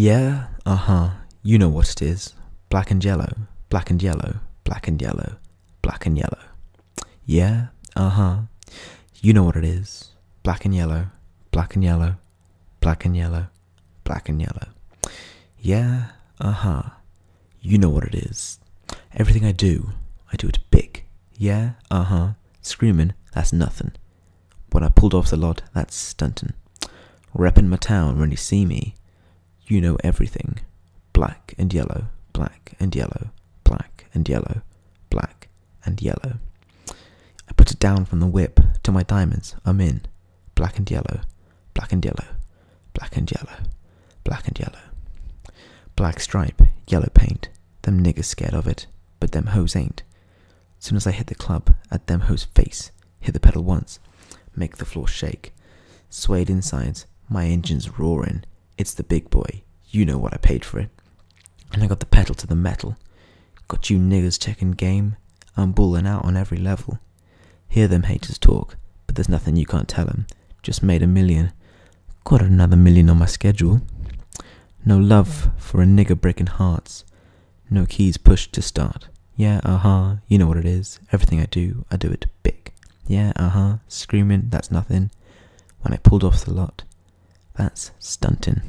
Yeah, uh huh. You know what it is. Black and yellow, black and yellow, black and yellow, black and yellow. Yeah, uh huh. You know what it is. Black and yellow, black and yellow, black and yellow, black and yellow. Yeah, uh huh. You know what it is. Everything I do, I do it big. Yeah, uh huh. Screaming, that's nothing. When I pulled off the lot, that's stunting. Reppin' my town when you see me, you know everything. Black and yellow, black and yellow, black and yellow, black and yellow. I put it down from the whip to my diamonds, I'm in. Black and yellow, black and yellow, black and yellow, black and yellow. Black stripe, yellow paint. Them niggas scared of it, but them hoes ain't. Soon as I hit the club, at them hoes' face, hit the pedal once, make the floor shake. Swayed insides, my engine's roaring. It's the big boy, you know what I paid for it. And I got the pedal to the metal. Got you niggers checking game. I'm bulling out on every level. Hear them haters talk, but there's nothing you can't tell 'em. Just made a million. Got another million on my schedule. No love for a nigger breaking hearts. No keys pushed to start. Yeah, uh huh, you know what it is. Everything I do, I do it big. Yeah, uh huh, screaming, that's nothing. When I pulled off the lot, that's stunting.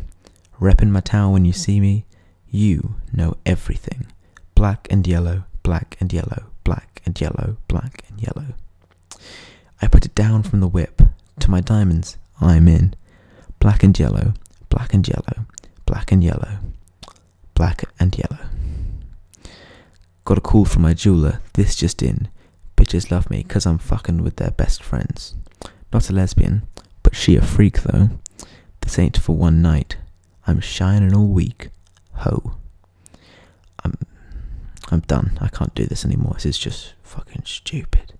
Reppin' my towel when you hmm. see me, you know everything. Black and yellow, black and yellow, black and yellow, black and yellow. I put it down from the whip to my diamonds, I'm in. Black and yellow, black and yellow, black and yellow, black and yellow. Got a call from my jeweler, this just in. Bitches love me 'cause I'm fucking with their best friends. Not a lesbian, but she a freak though. Ain't for one night. I'm shining all week. Ho. I'm I'm done. I can't do this anymore. This is just fucking stupid.